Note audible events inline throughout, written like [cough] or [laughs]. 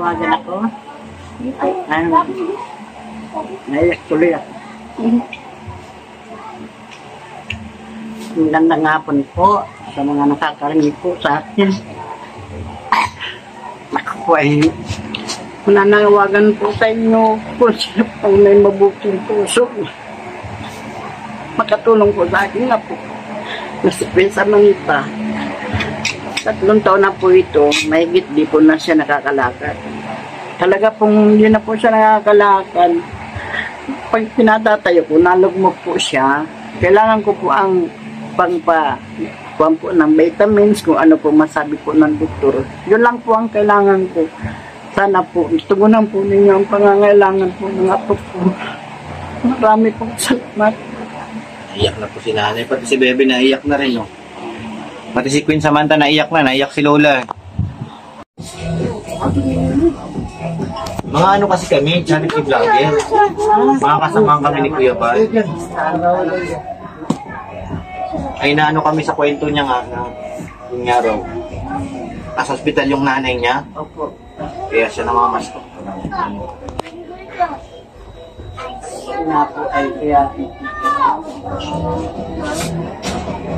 tinawagan ako. Ano, naiyak tuloy ako. Magandang hapon po sa mga nakakarinig po sa akin. Ako po ay nananawagan po sa inyo kung sino pang may mabuking puso. Makatulong po sa akin na po. Nasipin sa manita. Tatlong taon na po ito, mahigit di po na siya nakakalakad. Talaga pong hindi na po siya nakakalakad. Pag pinatatayo ko, nalugmok po siya. Kailangan ko po ang pangpa kuhan po ng vitamins, kung ano po masabi po ng doktor. Yun lang po ang kailangan ko. Sana po, tugunan po ninyo ang pangangailangan po ng apo ko. Marami pong salamat. Naiyak na po si nanay. Pati si Bebe naiyak na rin, no? Pati si Queen Samantha naiyak na. Naiyak si Lola. Mga ano kasi kami, charity vlogger. Mga kasamahan kami ni Kuya Bal. Ay naano kami sa kwento niya nga na yung nga raw. Nasa ospital yung nanay niya. Opo. Kaya siya namamas ko. Nga po ay kaya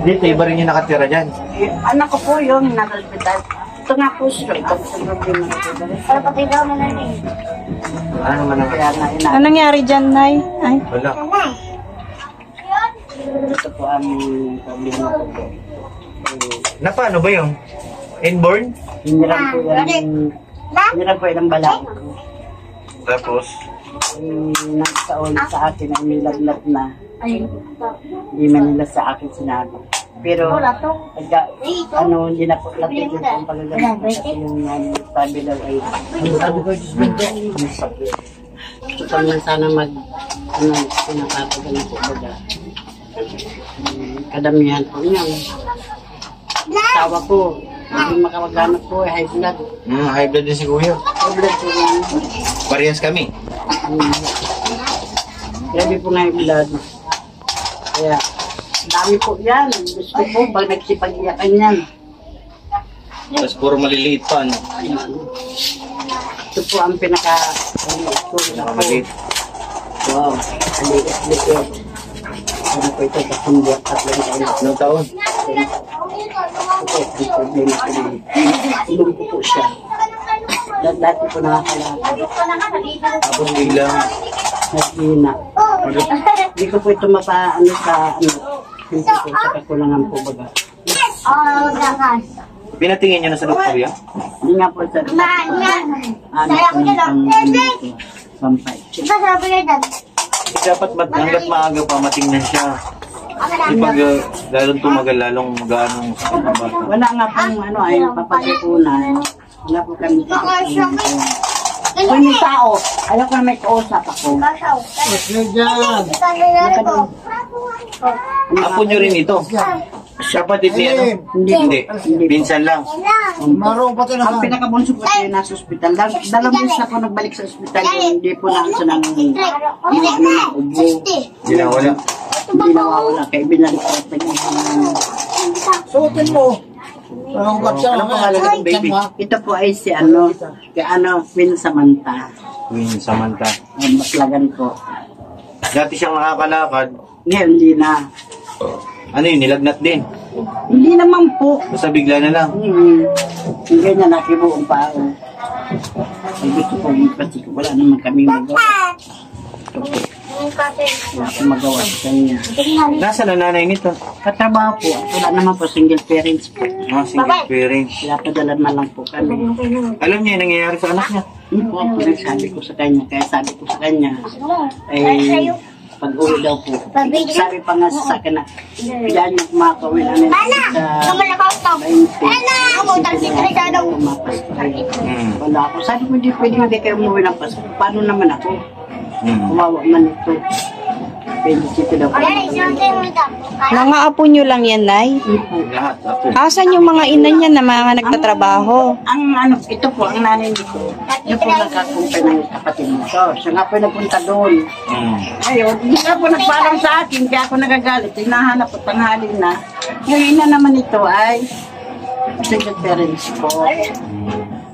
Dito, iba rin yung nakatira dyan. Eh, anak ko po yung nasa ospital. Ito nga po siya. Ito po sa problema. Para patay daw mo na rin. Ano naman ang... Na. Ano nangyari dyan, Nay? Ay, Wala. Ito po ang problema ko po. Na paano ba yung Inborn? Hiniram po yan. Hiniram po yan ang balak ko. Tapos, Eh, nagsaon sa akin ay may lagnat na. Hindi man nila sa akin sinabi. Pero, pagka, ano, hindi na po lapit yung pang pagagamit kasi yung um, sabi daw ay, ang sabi ko, Diyos ang sana mag, ano, pinapapagaling po baga. Kadamihan po niyan. Tawa ko, hindi makawaghanap po, high blood. mm, high blood din si Kuya. High blood po yan. Parehas kami. Hmm. Grabe po nga yung blood. Kaya, dami po yan. Gusto ko pag nagsipag-iyakan yan. Tapos puro maliliit pa, ano? Ito po ang pinaka... Ano. Wow, aliit-liit. Ano po ito, kasundiyak tatlong taon. Ilang taon? Ito, ang problema ko din. Ilong ko po siya. Dat- Dati po nakakalakad. Tapos biglang, Naghihina. Hindi ko po ito mapa, ano sa, ano, hindi po sa kakulangan po baga. Oh, dakas. pinatingin niyo na sa doktor yan? Hindi nga po sa Man, man. ano Saya po ko dyan, ang ano ko, sampay. Ito, sabi ko. Eh, dapat mat, hanggat maaga pa matingnan siya. Kasi pag uh, lalong tumagal, lalong magaanong sakit ng bata. Wala nga pong ano ay papagkukunan. Wala po kami Kung may tao, ayaw ko na may kausap ako. Ito, nilaro ko. Apo niyo rin ito. Siya patid ni ano? Hindi. Hindi. Binsan lang. Marong pati na. Ang pinakabunso ko ay nasa ospital. Dal dalawang beses ako nagbalik sa ospital. Hindi po na sa nang ano na ubo. Hindi na wala. Hindi nawawala. Kaya binalik ko sa Suotin mo. Anong gatsa? Anong pangalan ng baby? Ito po ay si ano, kay ano, Queen Samantha. Queen Samantha. Ang Maslagan po. Dati siyang nakakalakad. Ngayon, hindi na. Ano yun, nilagnat din. Hindi naman po. Basta bigla na lang. Hmm. Hindi ganyan, nakibuong pa ako. Ang gusto ko, kasi wala naman kami magawa. Ito po, akong magawa sa kanya. Nasa na nanay nito? Katrabaho po, wala naman po, single parents po. Mga single parents. Kaya padala na lang po kami. Alam niya yung nangyayari sa anak niya. Yun po ang pinagsabi ko sa kanya. Kaya sabi ko sa kanya, ay pag uwi daw po. Sabi pa nga sa akin na, kailangan niyo kumakawin ano sa kautom. 20. Ana! Kamu, tarsi ka na daw. Hmm. Wala ako. Sabi ko, hindi pwede hindi kayo umuwi ng Pasko. Paano naman ako? Hmm. Kumawa man ito. Pwede dito daw. Mga apo nyo lang yan, Nay? Lahat, ako. Asan yung mga ina niya na mga nagtatrabaho? Ang ano, ito po, ang nanay nito. Yung po nagkakumpay ng kapatid nito. Siya nga po napunta doon. Hmm. Ayun, hindi nga po nagpaalam sa akin, kaya ako nagagalit. Hinahanap po tanghali na. Yung ina naman ito ay single parents po.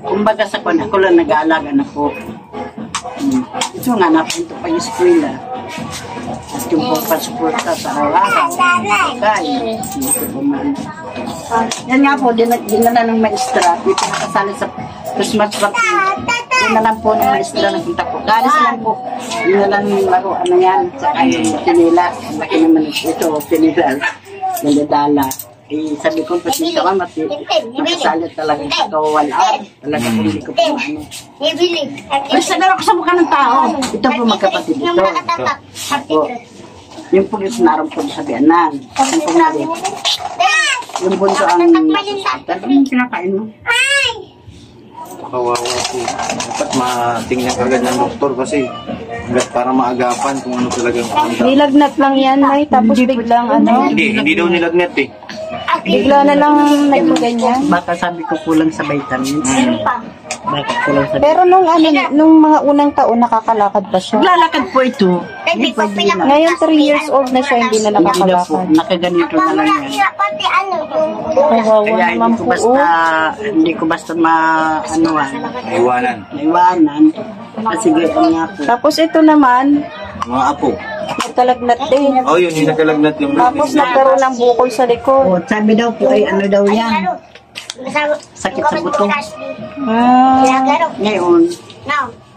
Kumbaga sa kwan, ako lang nag-aalaga na po. Hmm. Ito nga, napunto pa yung eskwela. At yung po pasuporta sa araw-araw. Po man. Yan nga po, din, dinala ng maestra. Dito nakasali sa Christmas party. Dinala po ng maestra ng punta po. Galis lang po. Dinala ng laruan na yan. Saka yung pinila. Laki naman ito, pinila. Daladala. Eh, sabi ko, pati ka mama, nakasali talaga sa kawawan hour. Talaga po, hindi ko po ano. Basta daw ako sa mukha ng tao. Ito po magkapatid Yung ito. nakatatak. Happy Po. Yung po yung naroon po sa biyanan. Yung po mali. Yung bunso ang... Talagang pinakain mo. Kawawa po. Dapat matingnan agad ng doktor kasi hanggat para maagapan kung ano kamanda. Nilagnat lang yan, Nay. Tapos biglang ano, Hindi, hindi daw nilagnat eh. Bigla na lang nagmaganyan. Baka sabi ko kulang sa vitamins. Baka kulang sa Pero nung ano, nung mga unang taon, nakakalakad pa siya. Naglalakad po ito. Hindi pwede na. Ngayon, 3 years old na siya, hindi na Hindi na po. nakakalakad. Nakaganito na lang yan. Pati ano, yung Kawawa Kaya naman hindi ko basta, hindi ko basta ma, ano ah, Iwanan. naiwanan. Kasi gano'n nga po. Tapos ito naman, Mga apo. nagkalagnat din. Oh, yun, yung nagkalagnat yung Tapos nagkaroon ng bukol sa likod. O, sabi daw po ay ano daw yan. Sakit sa buto. Ah, Laro. Ngayon, Now.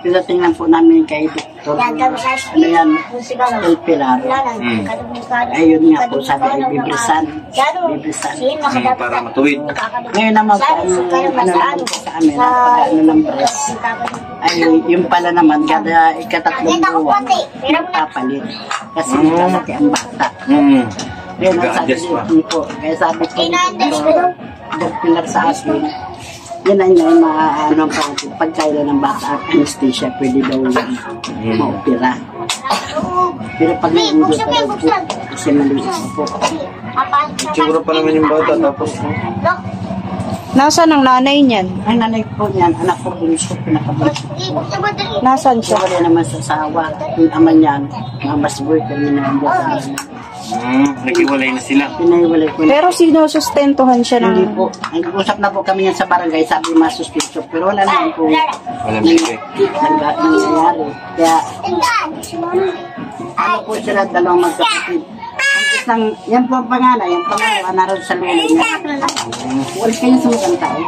Pinatingnan po namin kay Dr. Ano yan? El Pilar. Hmm. Ayun nga po, sabi ay bibrisan. Bibrisan. Hmm, para matuwid. Ngayon naman po, ang ano naman po sa amin, ano ng breast, ay yung pala naman, kada ikatatlong buwan, papalit. Kasi lalaki ang bata. Hmm. Kaya sabi ko, kaya sabi ko, Dr. Pilar sa akin, yun ang yung mga ano, pag, pagkailan ng bata, anesthesia, pwede daw yung maopera. Pero pag mo yan, buksan. kasi maliit po. Siguro pa naman yung bata tapos Nasaan ang nanay niyan? Ay, nanay ko niyan, anak ko, bunso, pinakabunso. Nasaan Siya siya? wala naman sa sawa. Yung ama niyan, mga mas worker niya na sa amin. Hmm, naghiwalay na sila. Pinahiwalay ko na. Pero sinusustentuhan siya Hindi ng... po. Nag-usap na po kami yan sa barangay, sabi masuspensyo. Pero wala naman po Walang bigay. nang- nangyayari. Kaya, ano po sila, dalawang magkapatid. Ang isang, yan po ang panganay, yung pangalawa naroon sa lulo niya. Walis kayo sa mga tao.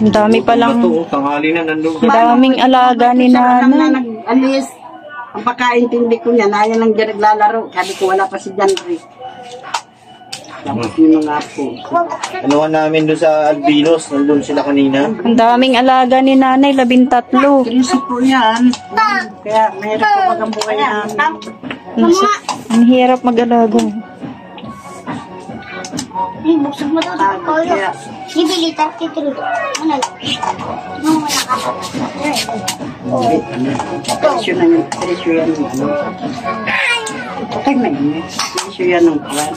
Ang dami palang... Ito, tanghali na nandun. Ang daming alaga ni nanay. nag-alis. Ang pagkaintindi ko niya, na yan ang dyan naglalaro. Sabi ko, wala pa si Janry. Tapos yun na nga po. Ano namin doon sa Albinos, nandun sila kanina. Ang daming alaga ni nanay, labintatlo. Kinisip po yan. Kaya mahirap po pag ang buhay namin. Ang, ang hirap mag-alaga. Buksan mo daw sa. Kaya, Bibili 33. Ano? Nung wala ka. presyo na yun. Presyo yan. ng Ano. Okay na yun. Presyo yan ng kwan.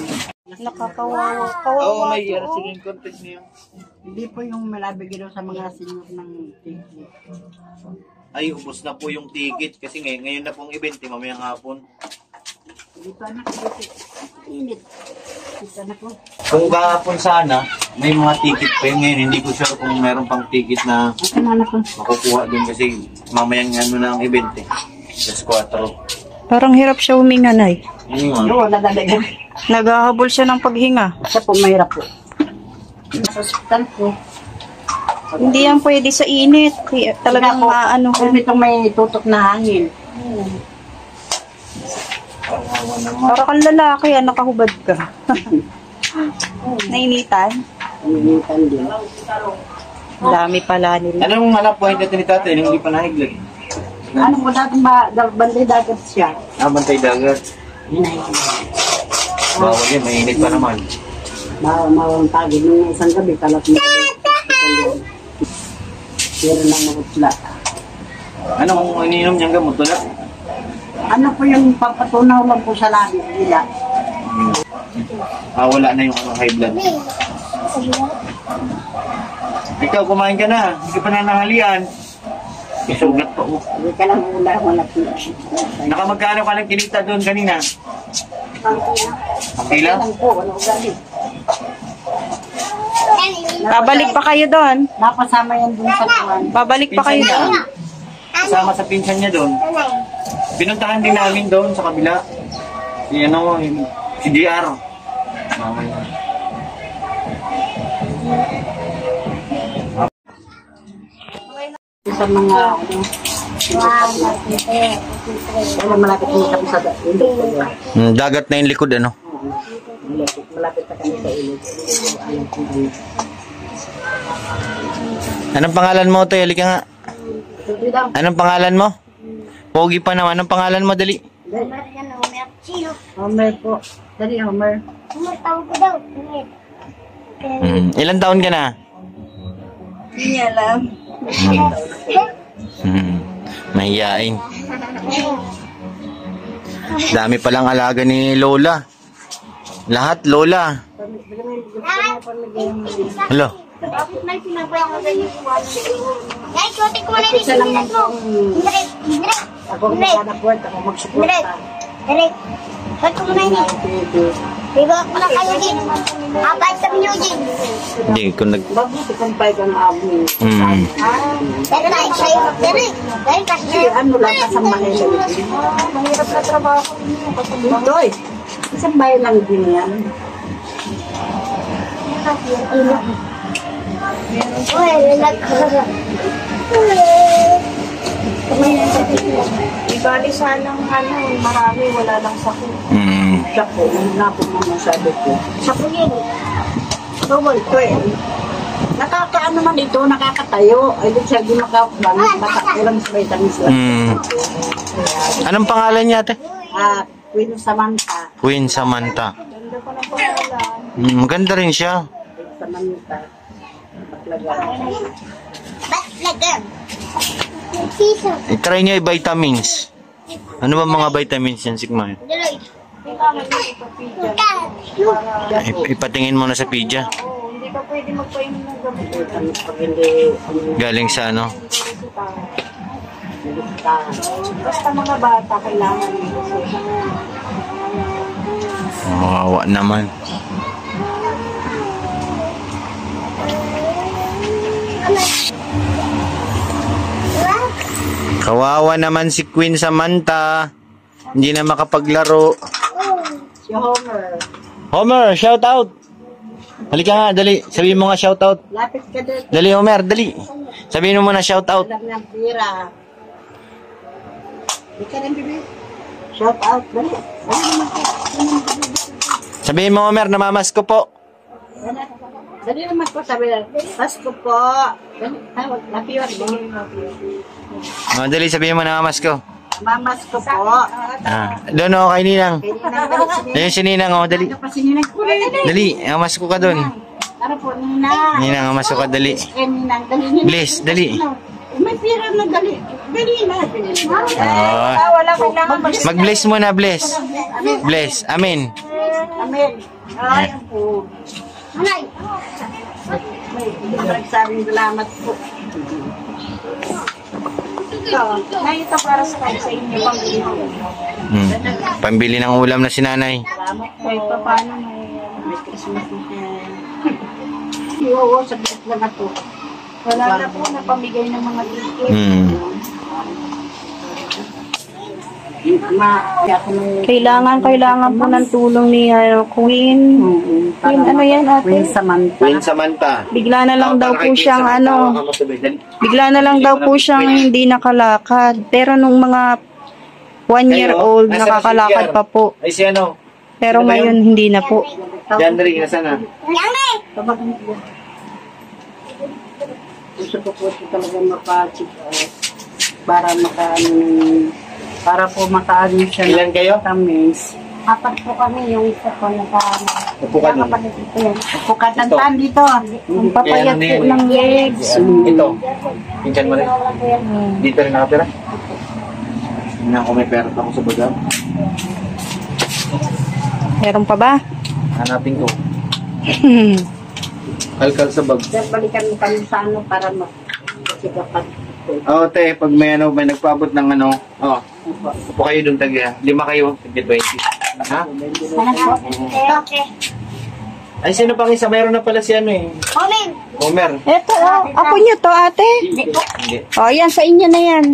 Nakakawawa. Oo, Kawawa. may ano sila yung contest niya. Hindi po yung malabigay daw sa mga senior ng ticket. Ay, ubos na po yung ticket kasi ngay ngayon na pong event, eh, mamayang hapon. Dito anak, dito. Init. Kung kahapon sana, may mga ticket pa yun ngayon. Hindi ko sure kung meron pang ticket na na makukuha din kasi mamayang ano na ang event eh. Just 4. Parang hirap siya huminga, nay. Ano nga? Oo, nadalaga. Naghahabol siya ng paghinga. Siya po mahirap po. Sa hospital po. Hindi yan pwede sa init. Talagang maano. Kung itong may tutok na hangin. Para kang lalaki, ah, nakahubad ka. [laughs] Nainitan? Nangingitan din. Ang dami pala nila. Anong hanap po hindi ni tatay hindi pa nahiglag? Ano po dati ba, dal- banday dagat siya. Ah, bantay dagat. Bawal yan, mainit pa naman. Ma mawang pagi nung isang gabi, kalat mo. Pero ng mga pula. Anong ininom niyang gamot? Wala? Ano po yung papatunaw lang po sa labi nila? Ah, wala na yung ano, high blood. Ikaw, kumain ka na. Hindi ka pa nanahalian. Isugat pa mo. Hindi ka lang hula, wala po. Nakamagkano ka lang kinita doon kanina? Ang pila? Lang po, wala ugali. Babalik pa kayo doon. Napasama yan dun sa kuwan. Babalik pa kayo doon. Kasama sa pinsan niya doon. Pinuntahan din namin doon sa kabila. Si ano, yung- si DR. Mama niya. Sa mga, ano, wala malapit na kami sa ilog. Hmm, dagat na yung likod ano. Malapit, malapit na kami sa ilog. Ano. Anong pangalan mo, Toy? Halika nga. Anong pangalan mo? Pogi pa naman. Anong pangalan mo, dali? Sino? Homer po. Dali, Homer. Tumatawag ko daw. Tingin. Hmm. Ilan taon ka na? Hindi niya alam. Hmm. Mahiyain. Dami palang alaga ni Lola. Lahat, Lola. Hello. Bakit may sinabayan ko sa iyo? Ay, kote ko na mo. Direk, direk, Ako ang magkanapuan, ako direk, magsuporta. direk. Kote ko na yun. Diba ako na kayo din? Abay sa minyo din. Hindi ko nag... Mabuti kung pa kang amo. Hmm. Pero na, sa'yo, direk. Dahil kasi, Kasi ano lang ka sa Manila. mahirap na trabaho. Ito eh. Isang bayan lang din yan. Uy, lag Di bali sanang ano, marami, wala lang sakit. Hmm. Siya po, na po mga sabi ko. Sa kuyin. Tawal ko eh. Nakakaano man ito, nakakatayo. Ay, di siya di makakuan. Baka sa vitamins lang. Hmm. Anong pangalan niya, ate? Ah, Queen Samantha. Queen Samantha. Hmm, maganda rin siya. Queen Samantha. Baklagan. Ba't I-try niyo i-vitamins. Ano ba mga vitamins yan, Sigma? Ipatingin mo na sa pidya. Galing sa ano. Basta mga bata, kailangan nito. Mawawa naman. Kawawa naman si Queen Samantha. Hindi na makapaglaro. Si Homer. Homer, shout out. Halika nga, dali. Sabihin mo nga shout out. Lapit ka doon. Dali, Homer, dali. Sabihin mo muna shout out. Alam niyang pira. Di ka rin bibi. Shout out. Dali. Dali. Sabihin mo, Homer, namamas ko po. Dali. Dali naman po sabi na. Pasko po. Dali. Tawag. Lapiwag. Oh, dali, sabihin mo namamas ko. Mamas ko po. Ah, doon ako kay Ninang. Ayun si Ninang, oh, dali. Ano? Dali, amas ko ka doon. Ano po, Ninang? Ninang, amas ko ka, dali. Eh, Ninang. Dali. Ano? May pira na dali. Dali na. Oh. Ah, wala kailangan mag Mag-bless muna, bless. Bless, amen. Amen. Ay, po. Anay. May magsabing salamat po. Na ito para sa kayo sa inyo pang Hmm. Pambili ng ulam na si nanay. Salamat po. Kahit pa paano may May Christmas na. [laughs] Oo, lang ako. wala na po na pamigay ng mga ticket. Hmm. Ma, kaya ako nung... Kailangan, kailangan po ng tulong ni ano, Queen. Queen, ano yan Queen ate? Samantha. Queen Samantha. Bigla na lang daw po siyang ano, bigla na lang daw po siyang hindi nakalakad. Pero nung mga one year old, na nakakalakad pa po. Ay, si ano? Pero Sino ba ngayon, yun? hindi na po. Diyan rin, nasaan na? Gusto ko po talaga mapachip out para makaano para po makaano siya Ilan kayo? tamis. Apat po kami yung isa ko na sa Upo ka ko yan. Pukatantan dito. Ang papayat ano po yan? ng legs. Ito. Pinsan mo rin. Dito rin nakatira. Tingnan ko may pera pa ako sa baga. Meron pa ba? Hanapin ko. [laughs] Kalkal sa bag. Sir, balikan mo kami sa ano para ma kasi kapag Oo, te, pag may ano, may nagpaabot ng ano, oh, upo kayo doon taga, lima kayo, taga 20. Ha? Okay. Ay, sino pang isa? Mayroon na pala si ano eh. Omen. Homer. Eto, oh. Apo nyo to, ate. Hindi. O, yan. Sa inyo na yan.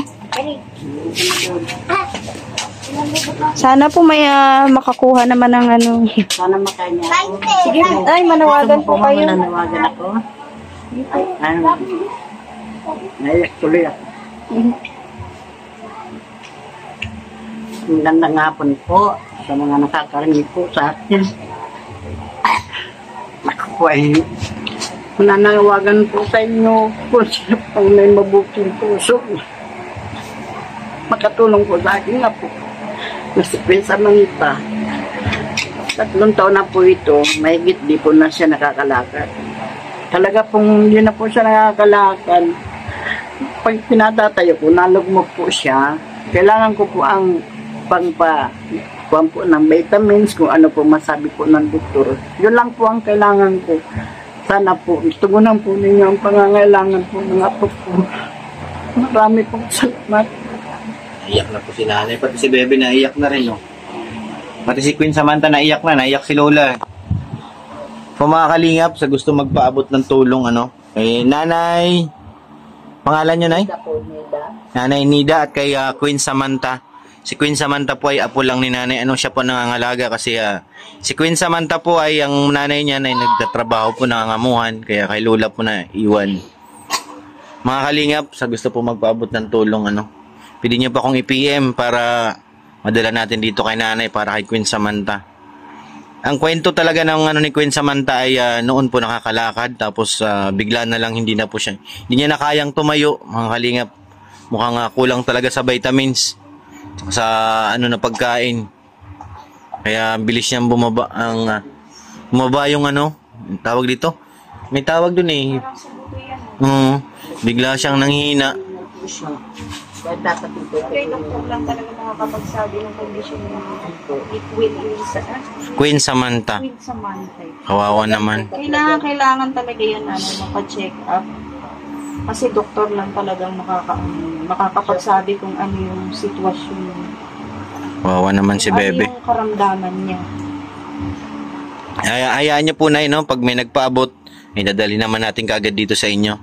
Sana po may ah, makakuha naman ng ano. Sana makanya ako. Sige, ay, manawagan po kayo. Nananawagan ako. Ay, ano, naiyak tuloy ako. Magandang hapon po sa mga nakakarinig po sa akin. Ako po ay nananawagan po sa inyo kung sino pang may mabuting puso. Makatulong po sa akin nga po. Mas Prince Amanita. Tatlong taon na po ito, mahigit di po na siya nakakalakad. Talaga pong yun na po siya nakakalakad. Pag pinatatayo ko, nalugmok po siya. Kailangan ko po ang pangpa kuwan po ng vitamins, kung ano po masabi po ng doktor. Yun lang po ang kailangan ko. Sana po, tugunan po ninyo ang pangangailangan po ng apo ko. Marami pong salamat. Naiyak na po si nanay. Pati si Bebe naiyak na rin, no? Pati si Queen Samantha naiyak na. Naiyak si Lola. Kung mga kalingap sa gusto magpaabot ng tulong, ano? Eh, nanay. Pangalan nyo, nay? Po, Nida. Nanay Nida at kay ah, Queen Samantha. Si Queen Samantha po ay apo lang ni nanay. Ano siya po nangangalaga kasi ah, si Queen Samantha po ay ang nanay niya na nagtatrabaho po nangangamuhan. Kaya kay Lola po na iwan. Mga kalingap, sa gusto po magpaabot ng tulong, ano? Pwede niyo pa akong i-PM para madala natin dito kay nanay para kay Queen Samantha. Ang kwento talaga ng ano ni Queen Samantha ay ah, noon po nakakalakad tapos ah, bigla na lang hindi na po siya. Hindi niya na kayang tumayo, mga kalingap. Mukhang ah, kulang talaga sa vitamins sa ano na pagkain. Kaya bilis niyang bumaba ang ah, bumaba yung ano, tawag dito. May tawag dun eh. Oo. bigla siyang nanghihina. Kaya dapat ito. Kay doktor lang talaga makakapagsabi ng kondisyon ng liquid sa Queen Samantha. with sa mantay. Kawawa naman. Kailangan, kailangan talaga yan, ano, mapa-check up. Kasi doktor lang talagang makaka, makakapagsabi kung ano yung sitwasyon. Kawawa naman si Bebe. Ano yung karamdaman niya. Ay, hayaan niyo po na no, pag may nagpaabot, ay dadali naman natin kaagad dito sa inyo.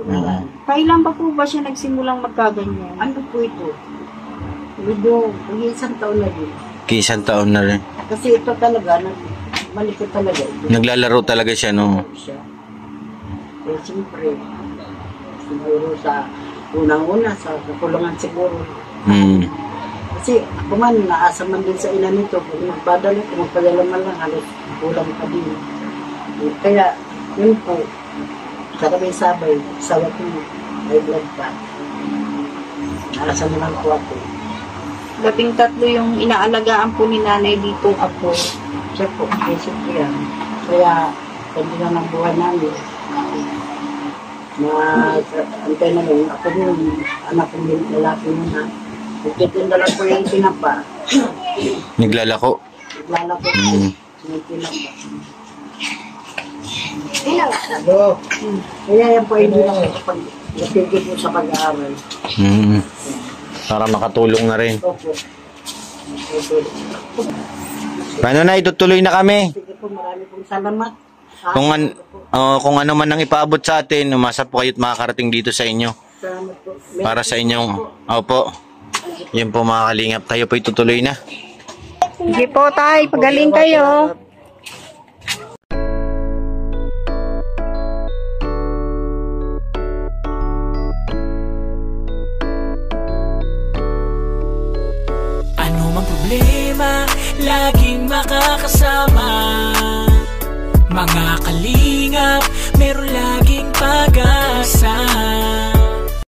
Po na Kailan pa po ba siya nagsimulang magkaganyan? Ano po ito? Medyo isang taon na din. Kisang taon na rin. Kasi ito talaga, malikot talaga ito. Naglalaro talaga siya, no? siya. Eh, siyempre, siguro sa unang-una, sa kakulungan siguro. Hmm. Kasi ako man, naasa man din sa ina nito. Kung magpadala, kung magpadala man lang, halos kulang pa din. Kaya, yun po, sa kami sabay, sawa ko, may blood pa. Naasa mo lang po ako. Labing tatlo yung inaalagaan po ni nanay dito. Ako, siya po, isip ko yan. Kaya, hindi na ng buhay namin. Na, antay na lang, ako yung anak ko yung lalaki mo na. Nagtitinda lang po yung tinapa. Naglalako. Lalaki ko Hmm. yung tinapa. Ano? Kaya yan po hindi lang kapag natigil po sa pag-aaral. Hmm. Para makatulong na rin. Opo. Paano na, itutuloy na kami. Sige po, marami pong salamat. Kung, an- oh, kung ano man ang ipaabot sa atin, umasa po kayo't makakarating dito sa inyo. Salamat po. Para sa inyong, opo. Yan po mga kalingap, tayo po itutuloy na. Sige po, tay. Pagaling kayo. Ano mang problema, laging makakasama mga kalingap, meron laging pag